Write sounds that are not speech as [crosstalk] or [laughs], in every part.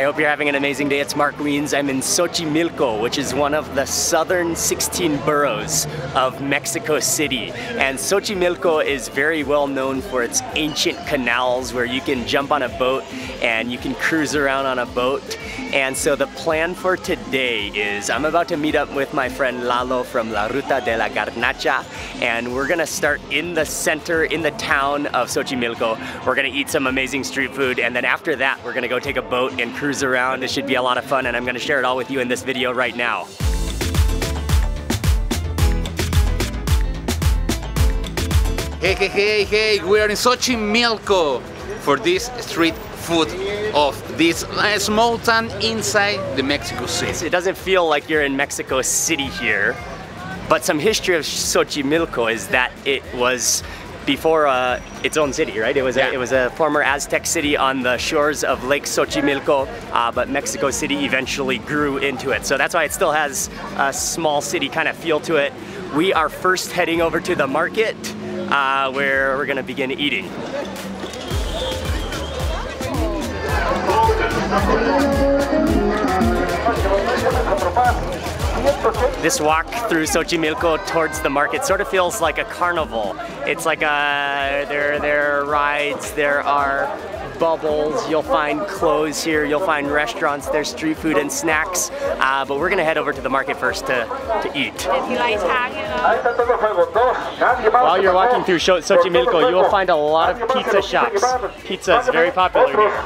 I hope you're having an amazing day. It's Mark Wiens. I'm in Xochimilco, which is one of the southern 16 boroughs of Mexico City. And Xochimilco is very well known for its ancient canals where you can jump on a boat and you can cruise around on a boat. And so the plan for today is I'm about to meet up with my friend Lalo from La Ruta de la Garnacha and we're gonna start in the center, in the town of Xochimilco. We're gonna eat some amazing street food and then after that we're gonna go take a boat and cruise around. It should be a lot of fun and I'm gonna share it all with you in this video right now. Hey, hey, hey, hey, we are in Sochi, Xochimilco for this street food of this small town inside the Mexico City. It doesn't feel like you're in Mexico City here, but some history of Xochimilco is that it was before uh, its own city, right? It was Yeah. a, it was a former Aztec city on the shores of Lake Xochimilco, uh, but Mexico City eventually grew into it. So that's why it still has a small city kind of feel to it. We are first heading over to the market uh, where we're gonna begin eating. This walk through Xochimilco towards the market sort of feels like a carnival. It's like a, there, there are rides, there are bubbles, you'll find clothes here, you'll find restaurants, there's street food and snacks, uh, but we're gonna head over to the market first to, to eat. While you're walking through Xo- Xochimilco, you will find a lot of pizza shops. Pizza is very popular here.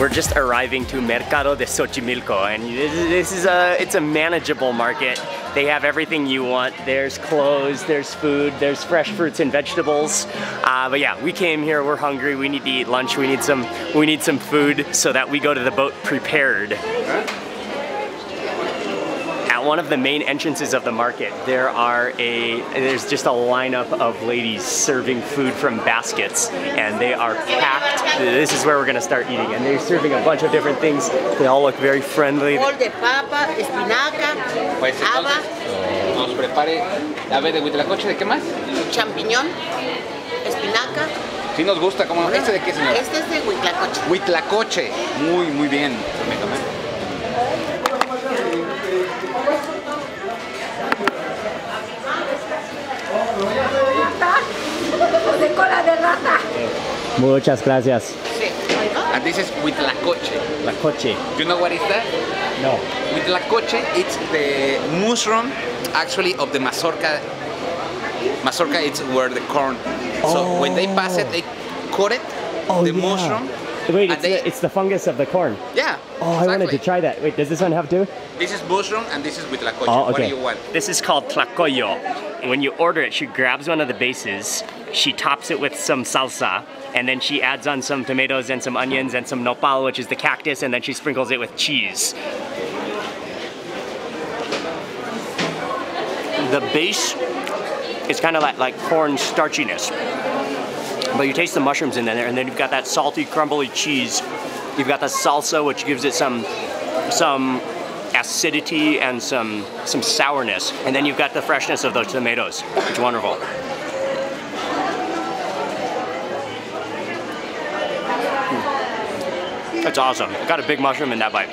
We're just arriving to Mercado de Xochimilco, and this is- a it's a manageable market. They have everything you want. There's clothes, there's food, there's fresh fruits and vegetables. Uh, but yeah, we came here. We're hungry. We need to eat lunch. We need some we need some food so that we go to the boat prepared. At one of the main entrances of the market, there are a there's just a lineup of ladies serving food from baskets, and they are packed. This is where we're gonna start eating, and they're serving a bunch of different things. They all look very friendly. Bol de papa, espinaca, Pues haba, nos prepare, a ver, de huitlacoche, ¿de qué más? champiñón, espinaca. Sí nos gusta, ¿cómo? ¿Este de qué, señora? Este es de huitlacoche. Huitlacoche, muy, muy bien. Permítame. de cola de rata. Muchas gracias. Sí. And this is with La coche. La coche. You know what is that? No. Huitlacoche, it's the mushroom actually of the mazorca. Mazorca it's where the corn. Oh. So when they pass it, they cut it, Oh, the yeah. mushroom. Wait, it's they- the, it's the fungus of the corn. Yeah. Oh, I wanted to try that. Wait, does this one have to? This is mushroom and this is huitlacoche. Oh, okay. What do you want? This is called tlacoyo. And when you order it, she grabs one of the bases, she tops it with some salsa, and then she adds on some tomatoes and some onions and some nopal, which is the cactus, and then she sprinkles it with cheese. The base is kind of like, like corn starchiness. But you taste the mushrooms in there, and then you've got that salty, crumbly cheese. You've got the salsa, which gives it some some acidity and some some sourness, and then you've got the freshness of those tomatoes. It's wonderful. It's awesome. Got a big mushroom in that bite.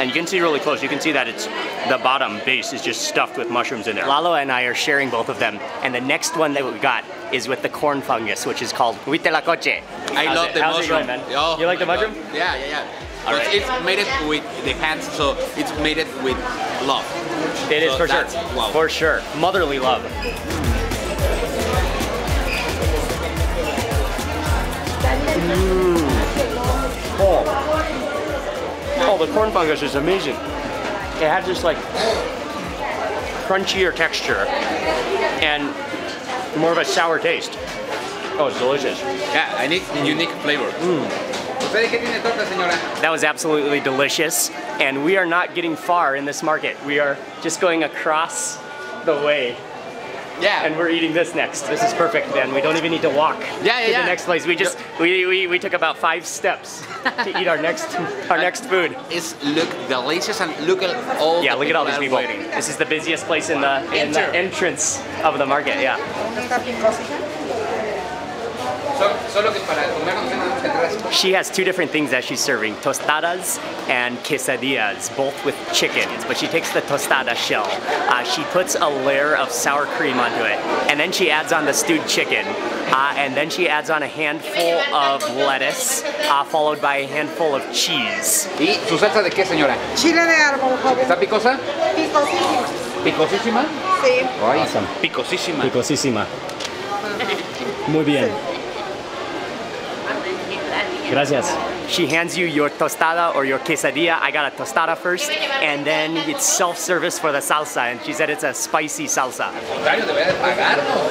And you can see really close, you can see that it's the bottom base is just stuffed with mushrooms in there. Lalo and I are sharing both of them. And the next one that we got is with the corn fungus, which is called huitlacoche. I How's love it- the how's it mushroom. going, man? Oh you like the mushroom? God. Yeah, yeah, yeah. All But right. it's made it with the hands, so it's made it with love. It is So for sure. that's- wow. For sure. Motherly love. The corn fungus is amazing. It has this like crunchier texture and more of a sour taste. Oh, it's delicious. Yeah, I need unique flavor. Mm. ¿Usted qué tiene torta, señora? That was absolutely delicious. And we are not getting far in this market. We are just going across the way Yeah. and we're eating this next. This is perfect, man. We don't even need to walk Yeah, yeah, to yeah. the next place. We just we, we, we took about five steps to eat our next our next food. It's look delicious and look at all Yeah, the look at all these people. waiting. This is the busiest place in the in the entrance of the market. Yeah. She has two different things that she's serving tostadas and quesadillas, both with chicken. But she takes the tostada shell, uh, she puts a layer of sour cream onto it, and then she adds on the stewed chicken. Uh, and then she adds on a handful of lettuce, uh, followed by a handful of cheese. ¿Y su salsa de qué, señora? Chile de árbol, joven. ¿Está picosa? Picosísimo. ¿Picosísima? Sí. Ay, Awesome. picosísima. Picosísima. Muy bien. Gracias. She hands you your tostada or your quesadilla. I got a tostada first, and then it's self-service for the salsa, and she said it's a spicy salsa. Al contrario, debería de pagarnos.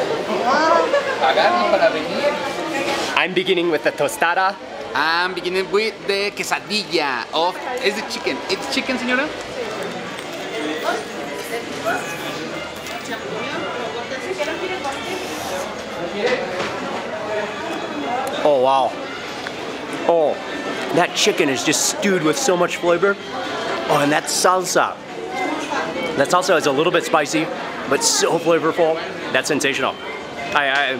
Pagarnos para venir. I'm beginning with the tostada. I'm beginning with the quesadilla of, is it chicken? It's chicken, señora? Oh wow. Oh, that chicken is just stewed with so much flavor. Oh, and that salsa. That salsa is a little bit spicy, but so flavorful. That's sensational. I,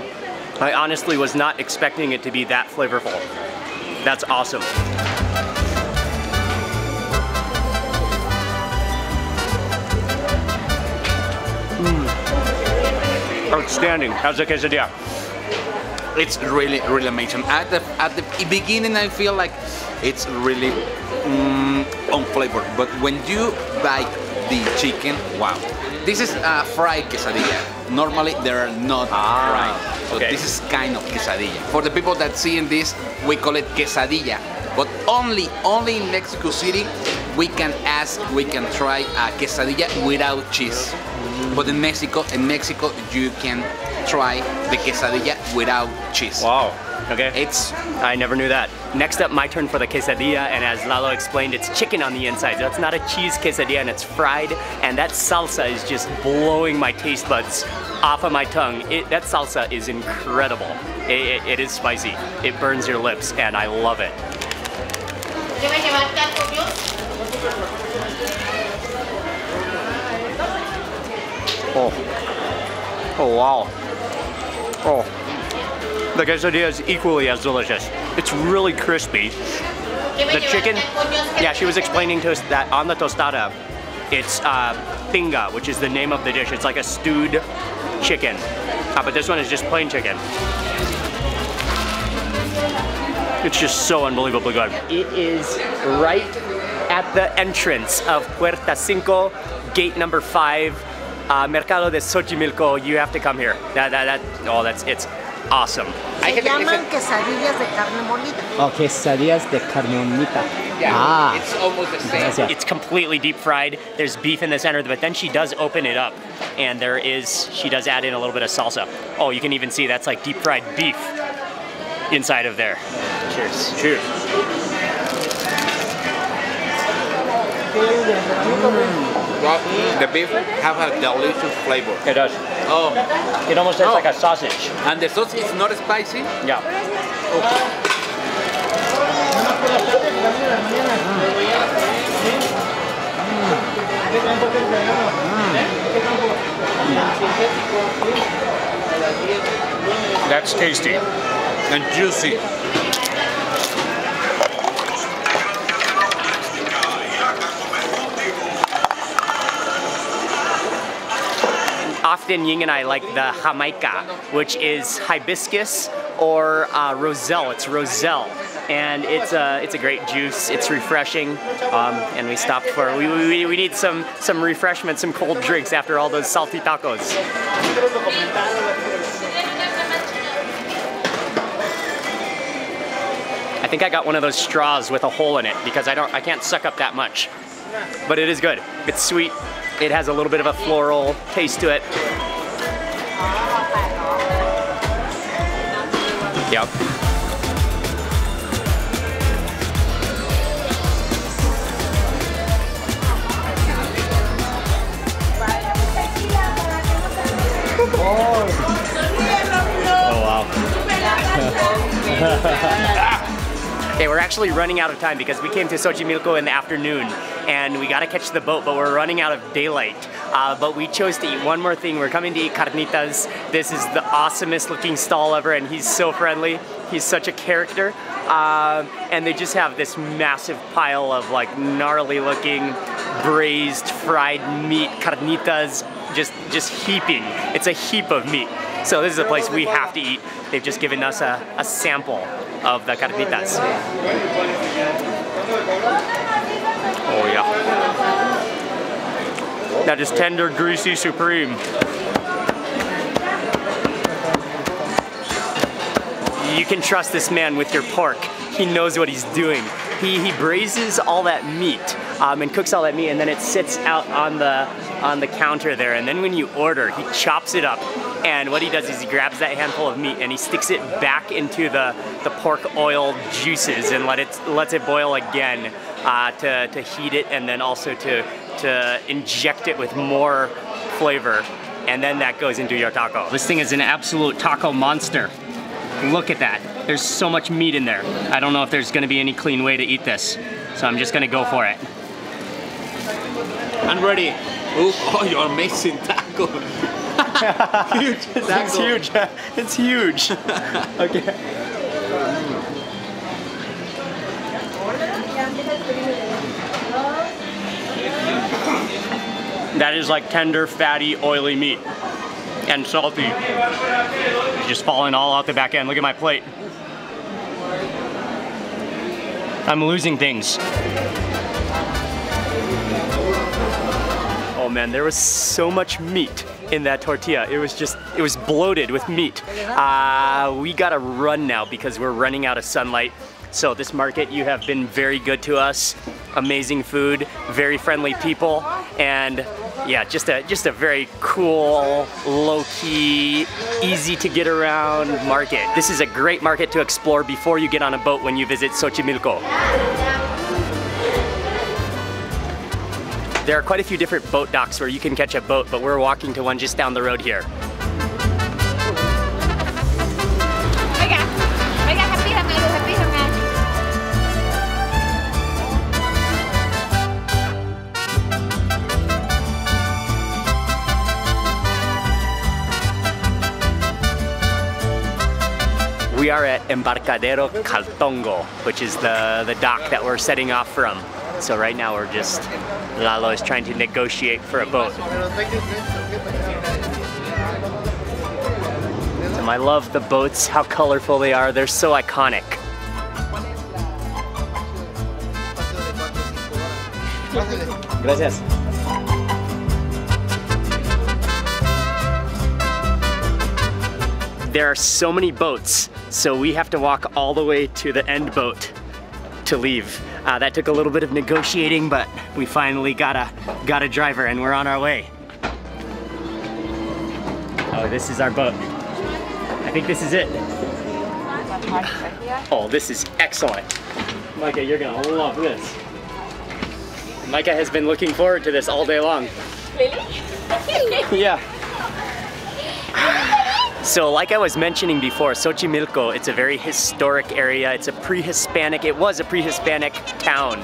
I, I honestly was not expecting it to be that flavorful. That's awesome. Mm. Outstanding. How's the quesadilla? It's really, really amazing. At the at the beginning, I feel like it's really mm, unflavored, but when you bite the chicken, wow! This is a fried quesadilla. Normally, they are not ah, fried, so okay. this is kind of quesadilla. For the people that see in this, we call it quesadilla. But only, only in Mexico City, we can ask, we can try a quesadilla without cheese. But in Mexico, in Mexico, you can try the quesadilla without cheese. Wow. Okay. It's I never knew that. Next up, my turn for the quesadilla, and as Lalo explained, it's chicken on the inside. So it's not a cheese quesadilla, and it's fried, and that salsa is just blowing my taste buds off of my tongue. It, that salsa is incredible. It, it- it is spicy. It burns your lips, and I love it. ¿Quiere llevar taco yo? Oh. Oh wow. Oh. The quesadilla is equally as delicious. It's really crispy. The chicken, yeah, she was explaining to us that on the tostada, it's uh, tinga, which is the name of the dish. It's like a stewed chicken. Uh, but this one is just plain chicken. It's just so unbelievably good. It is right at the entrance of Puerta Cinco, gate number five, uh, Mercado de Xochimilco. You have to come here. That, that, that, oh, that's, it's awesome. Hay Se gente que llaman dice, quesadillas de carne molida. Oh, quesadillas de carnonita. yeah, Ah. it's almost the same. Gracias. It's completely deep fried. There's beef in the center, but then she does open it up, and there is she does add in a little bit of salsa. Oh, you can even see that's like deep fried beef inside of there. Cheers. Cheers. Well, the beef have a delicious flavor. It does. Oh, It almost tastes Oh. like a oh. sausage. and the sauce is not spicy. Yeah. Mm. That's tasty. And juicy. Often Ying and I like the Jamaica, which is hibiscus or uh, roselle. It's roselle. And it's a, it's a great juice. It's refreshing. Um, and we stopped for, we, we, we need some, some refreshment, some cold drinks after all those salty tacos. I think I got one of those straws with a hole in it because I don't I can't suck up that much. But it is good. It's sweet. It has a little bit of a floral taste to it. Yep. Oh wow. [laughs] Okay, we're actually running out of time because we came to Xochimilco in the afternoon and we gotta catch the boat, but we're running out of daylight. Uh, but we chose to eat one more thing. We're coming to eat carnitas. This is the awesomest looking stall ever and he's so friendly. He's such a character. Um, and they just have this massive pile of like gnarly looking braised fried meat, carnitas, just just heaping. It's a heap of meat. So this is a place we have to eat. They've just given us a, a sample of the carnitas. Oh yeah. That is tender, greasy, supreme. You can trust this man with your pork. He knows what he's doing. He, he braises all that meat um, and cooks all that meat, and then it sits out on the on the counter there. And then when you order, he chops it up. And what he does is he grabs that handful of meat and he sticks it back into the, the pork oil juices and let it lets it boil again uh, to, to heat it and then also to to inject it with more flavor. And then that goes into your taco. This thing is an absolute taco monster. Look at that. There's so much meat in there. I don't know if there's gonna be any clean way to eat this. So I'm just gonna go for it. I'm ready. Ooh, [laughs] oh, you're amazing [laughs] taco. Huge [laughs] It's huge. [laughs] It's huge. okay. That is like tender, fatty, oily meat. And salty. It's just falling all out the back end. Look at my plate. I'm losing things. Man, there was so much meat in that tortilla. It was just, it was bloated with meat. Uh, we gotta run now because we're running out of sunlight. So this market, you have been very good to us. Amazing food, very friendly people, and yeah, just a just a very cool, low-key, easy to get around market. This is a great market to explore before you get on a boat when you visit Xochimilco. There are quite a few different boat docks where you can catch a boat, but we're walking to one just down the road here. Venga, venga, respírame, Luz, respírame. We are at Embarcadero Caltongo, which is the, the dock that we're setting off from. So right now we're just, Lalo is trying to negotiate for a boat. And I love the boats, how colorful they are. They're so iconic. Gracias. There are so many boats, so we have to walk all the way to the end boat to leave. Uh, that took a little bit of negotiating, but we finally got a got a driver and we're on our way. Oh, this is our boat. I think this is it. Oh, this is excellent. Micah, you're gonna love this. Micah has been looking forward to this all day long. Really? [laughs] yeah. [laughs] So like I was mentioning before, Xochimilco, it's a very historic area. It's a pre-Hispanic, it was a pre-Hispanic town.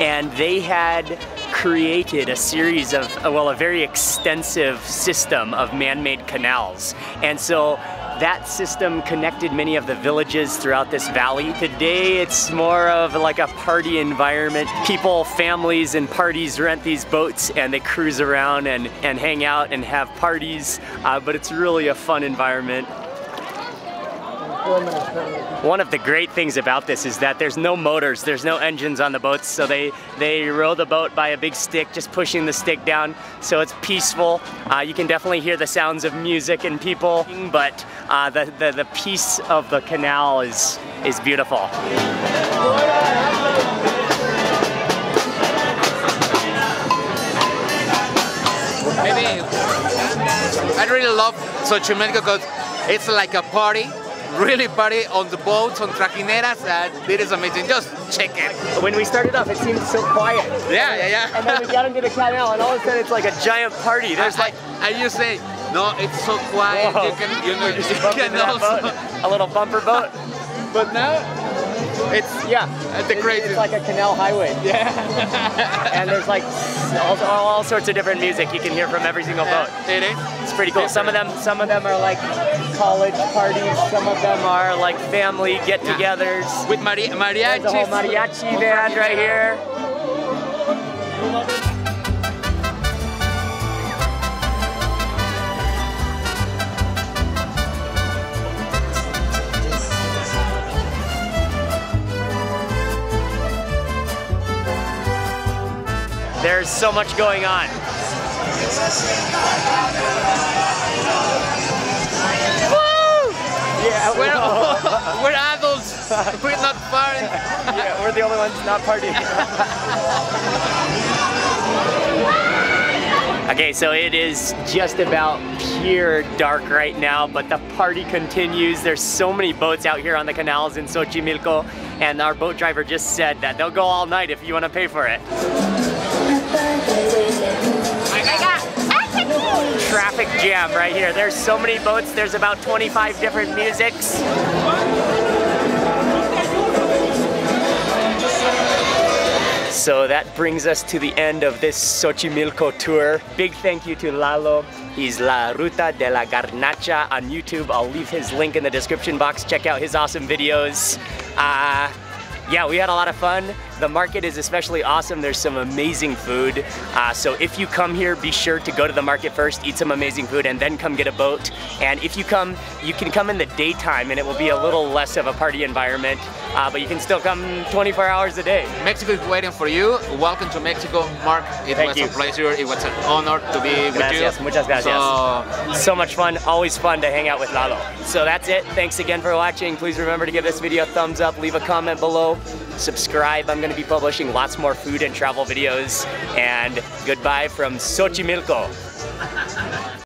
And they had created a series of, well, a very extensive system of man-made canals. And so that system connected many of the villages throughout this valley. Today it's more of like a party environment. People, families and parties rent these boats and they cruise around and, and hang out and have parties, uh, but it's really a fun environment. One of the great things about this is that there's no motors, there's no engines on the boats, so they, they row the boat by a big stick, just pushing the stick down, so it's peaceful. Uh, you can definitely hear the sounds of music and people, but uh, the, the, the peace of the canal is, is beautiful. Maybe I really love Xochimilco because it's like a party, really party on the boats, on trajineras. Uh, it is amazing. Just check it. When we started off, it seemed so quiet. Yeah, yeah, yeah. And then we got into the canal, and all of a sudden it's like a giant party. There's like, and you say, no, it's so quiet. Whoa. You can, you know, [laughs] you can also. [laughs] a little bumper boat. [laughs] But now, it's Yeah, At the It's- crazy- It's like a canal highway. yeah. and there's like all, all, all sorts of different music you can hear from every single boat. it is. It's pretty cool. Some of them, some of them are like college parties. Some of them are like family get-togethers. With mari- There's mariachis. a whole mariachi band right here. There's so much going on. Yeah, We're, we're adults. We're not parents. [laughs] yeah, we're the only ones not partying. [laughs] okay, so it is just about pure dark right now, but the party continues. There's so many boats out here on the canals in Xochimilco, and our boat driver just said that they'll go all night if you want to pay for it. Jam right here. There's so many boats. There's about 25 different musics. So that brings us to the end of this Xochimilco tour. Big thank you to Lalo. He's La Ruta de la Garnacha on YouTube. I'll leave his link in the description box. Check out his awesome videos. Uh, yeah, we had a lot of fun. The market is especially awesome. There's some amazing food. Uh, so if you come here, be sure to go to the market first, eat some amazing food, and then come get a boat. And if you come, you can come in the daytime and it will be a little less of a party environment, uh, but you can still come 24 hours a day. Mexico is waiting for you. Welcome to Mexico, Mark. It Thank was you. a pleasure. It was an honor to be with you. muchas gracias. So, So much fun, always fun to hang out with Lalo. So that's it. Thanks again for watching. Please remember to give this video a thumbs up, leave a comment below, subscribe. I'm going to be publishing lots more food and travel videos. And goodbye from Xochimilco.